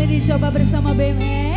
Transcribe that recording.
kali dicoba bersama BMS.